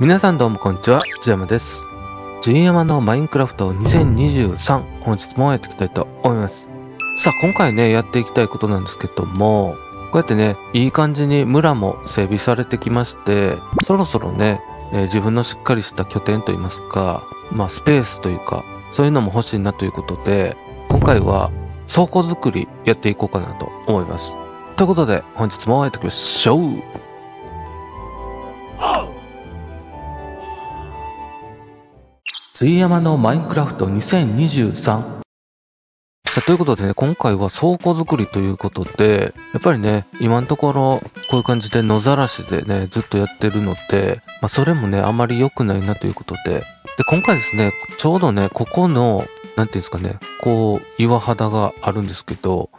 皆さんどうもこんにちは、ジヤマです。ジヤマのマインクラフト2023、本日もやっていきたいと思います。さあ、今回ね、やっていきたいことなんですけども、こうやってね、いい感じに村も整備されてきまして、そろそろね、えー自分のしっかりした拠点といいますか、まあスペースというか、そういうのも欲しいなということで、今回は倉庫作りやっていこうかなと思います。ということで、本日もやっていきましょう杉山のマインクラフト2023。さあ、ということでね、今回は倉庫作りということで、やっぱりね、今のところ、こういう感じで野ざらしでね、ずっとやってるので、まあ、それもね、あまり良くないなということで、で、今回ですね、ちょうどね、ここの、なんていうんですかね、こう、岩肌があるんですけど、こ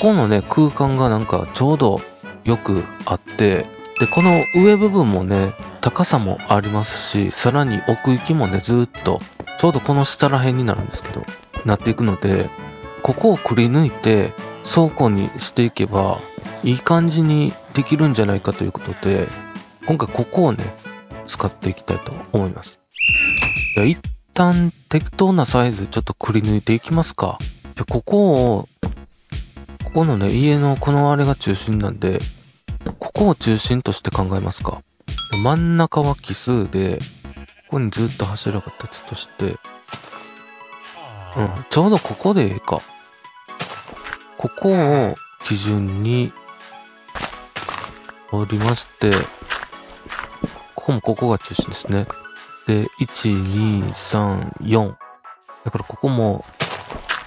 このね、空間がなんかちょうどよくあって、で、この上部分もね、高さもありますし、さらに奥行きもね、ずっと、ちょうどこの下ら辺になるんですけど、なっていくので、ここをくり抜いて倉庫にしていけば、いい感じにできるんじゃないかということで、今回ここをね、使っていきたいと思います。いや、一旦適当なサイズちょっとくり抜いていきますか。じゃ、ここを、ここのね、家のこのあれが中心なんで、こを中心として考えますか。真ん中は奇数で、ここにずっと柱が立つとして、うん、ちょうどここでええか。ここを基準に、折りまして、ここもここが中心ですね。で、1、2、3、4。だからここも、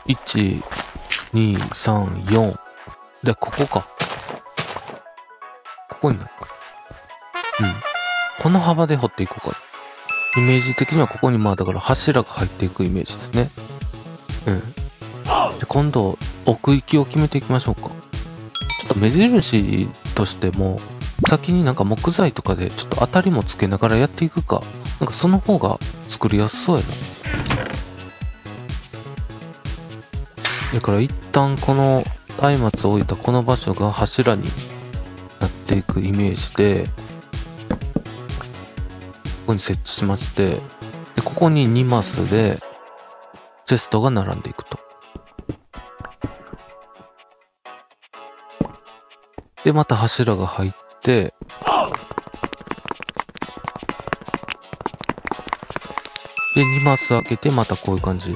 1、2、3、4。で、ここか。こになる。うん。この幅で掘っていこうか。イメージ的にはここにまあだから柱が入っていくイメージですね。うん。で今度、奥行きを決めていきましょうか。ちょっと目印としても、先になんか木材とかでちょっと当たりもつけながらやっていくか。なんかその方が作りやすそうやな。だから一旦この松明を置いたこの場所が柱にっていくイメージで、ここに設置しまして、で、ここに2マスで、チェストが並んでいくと。で、また柱が入って、で、2マス開けて、またこういう感じ。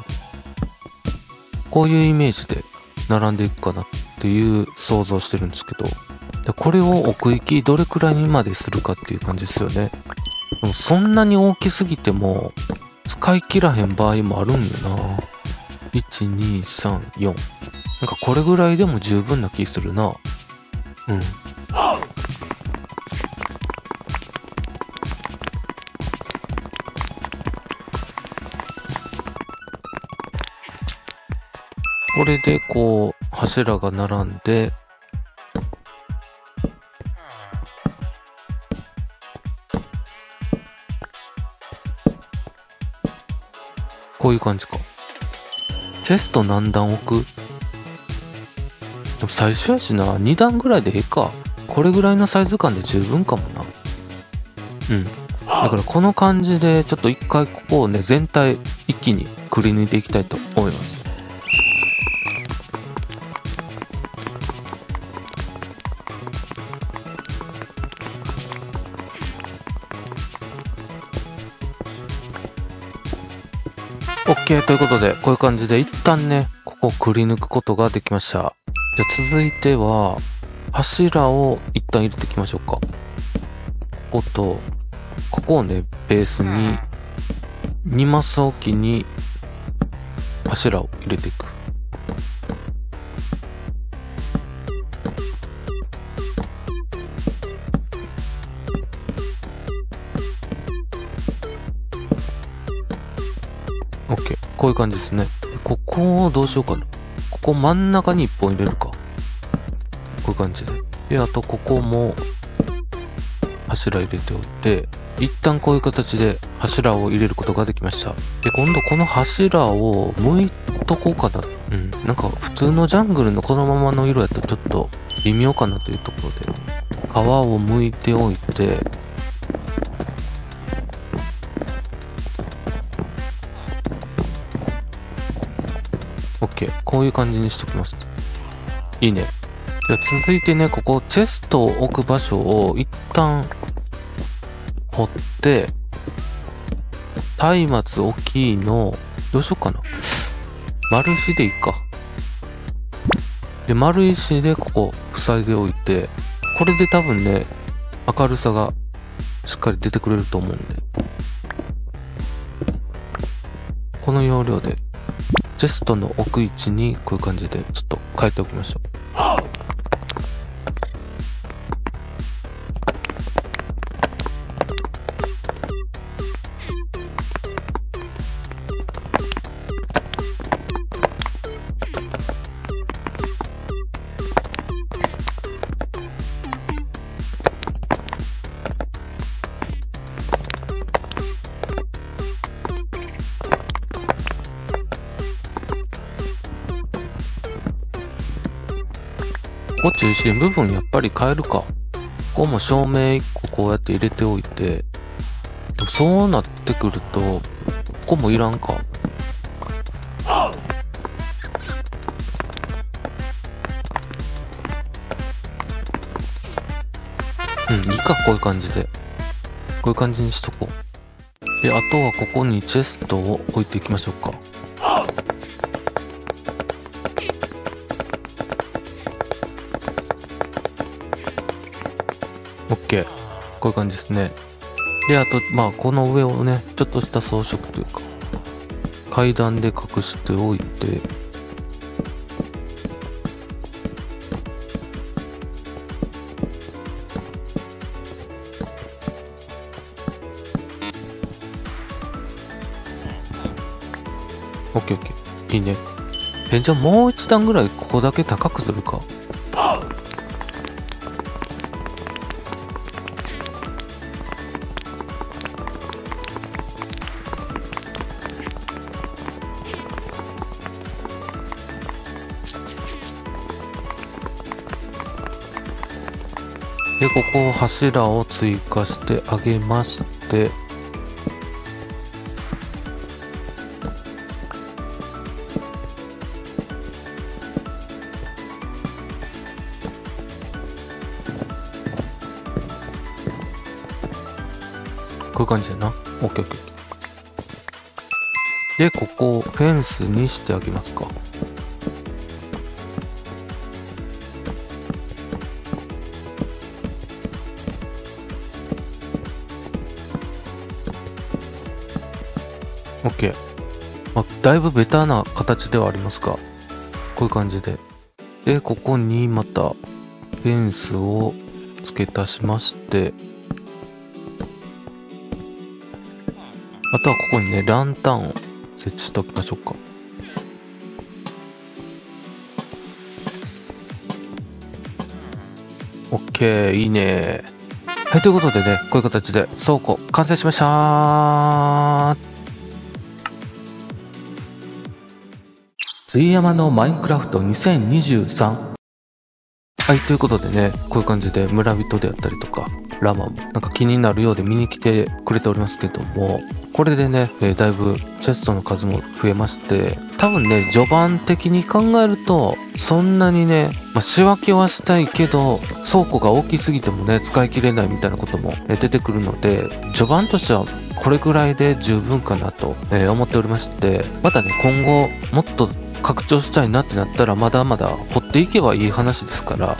こういうイメージで並んでいくかなっていう想像してるんですけど、でこれを奥行きどれくらいにまでするかっていう感じですよね。でもそんなに大きすぎても使い切らへん場合もあるんよな。1、2、3、4。なんかこれぐらいでも十分な気するな。うん。これでこう柱が並んで、こういう感じか。チェスト何段置く？でも最初やしな、2段ぐらいでええか。これぐらいのサイズ感で十分かもな。うん。だからこの感じで、ちょっと一回ここをね、全体一気にくり抜いていきたいと思います。OK ということで、こういう感じで一旦ね、ここをくり抜くことができました。じゃあ続いては、柱を一旦入れていきましょうか。ここと、ここをね、ベースに、2マス置きに、柱を入れていく。OK。こういう感じですね。ここをどうしようかな。ここ真ん中に1本入れるか。こういう感じで。で、あとここも柱入れておいて、一旦こういう形で柱を入れることができました。で、今度この柱を剥いとこうかな。うん。なんか普通のジャングルのこのままの色やとちょっと微妙かなというところで、皮を剥いておいて、OK。こういう感じにしときます。いいね。じゃ続いてね、ここ、チェストを置く場所を一旦、掘って、松明大きいの、どうしようかな。丸石でいいか。で、丸石でここ、塞いでおいて、これで多分ね、明るさがしっかり出てくれると思うんで。この要領で、チェストの置く位置にこういう感じでちょっと変えておきましょう。こ中心部分やっぱり変えるか。ここも照明1個こうやって入れておいて、そうなってくると、ここもいらんか。うん、いいか、こういう感じで。こういう感じにしとこう。で、あとはここにチェストを置いていきましょうか。こういう感じですね。で、あと、まあ、この上をね、ちょっとした装飾というか、階段で隠しておいて、オッケーオッケー。いいね。え、じゃあもう一段ぐらいここだけ高くするか。で、ここ柱を追加してあげまして、こういう感じやな。オッケー。で、ここをフェンスにしてあげますか。OK。まあ、だいぶベターな形ではありますが、こういう感じで。で、ここにまた、フェンスを付け足しまして、あとはここにね、ランタンを設置しておきましょうか。OK、いいね。はい、ということでね、こういう形で倉庫完成しました杉山のマインクラフト2023はい、ということでね、こういう感じで村人であったりとか、ラマもなんか気になるようで見に来てくれておりますけども、これでね、えー、だいぶチェストの数も増えまして、多分ね、序盤的に考えると、そんなにね、まあ、仕分けはしたいけど、倉庫が大きすぎてもね、使い切れないみたいなことも、ね、出てくるので、序盤としてはこれぐらいで十分かなと、え、思っておりまして、またね、今後もっと拡張したいなってなったらまだまだ掘っていけばいい話ですから、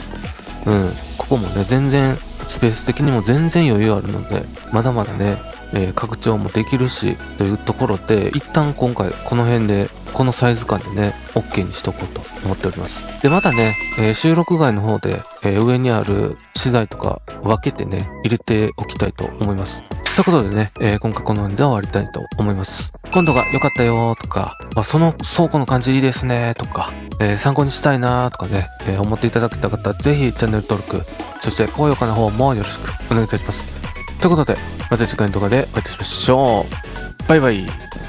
うん、ここもね、全然、スペース的にも全然余裕あるので、まだまだね、えー、拡張もできるし、というところで、一旦今回この辺で、このサイズ感でね、OK にしとこうと思っております。で、またね、えー、収録外の方で、えー、上にある資材とか分けてね、入れておきたいと思います。ということでね、えー、今回この辺で終わりたいと思います。今度が良かったよとか、まあ、その倉庫の感じいいですねとか、えー、参考にしたいなとかね、えー、思っていただけた方、ぜひチャンネル登録、そして高評価の方もよろしくお願いいたします。ということで、また次回の動画でお会いいたしましょう。バイバイ。